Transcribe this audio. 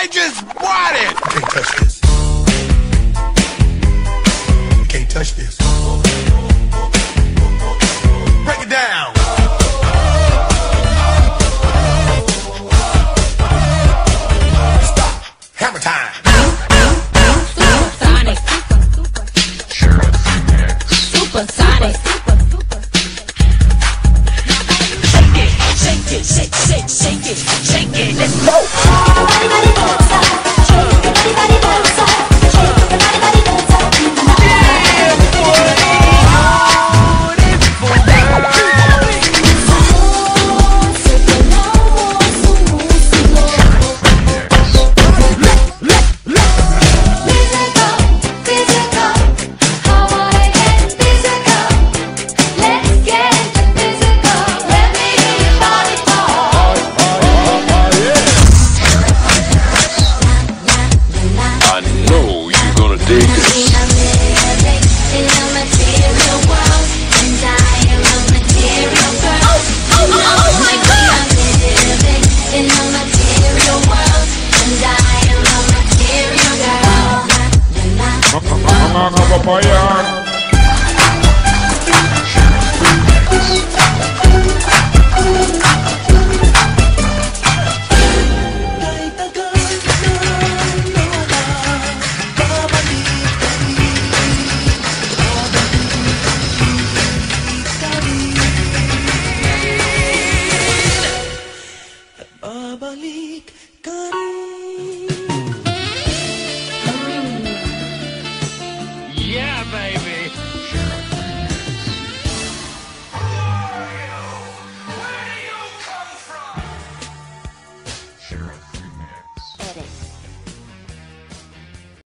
record, man. I just bought it. You can't touch this. You can't touch this. Break it down. Stop. Hammer time. Supersonic. Supersonic. Shake it, shake, shake, shake it, shake it. Let's go. Mga kababayan,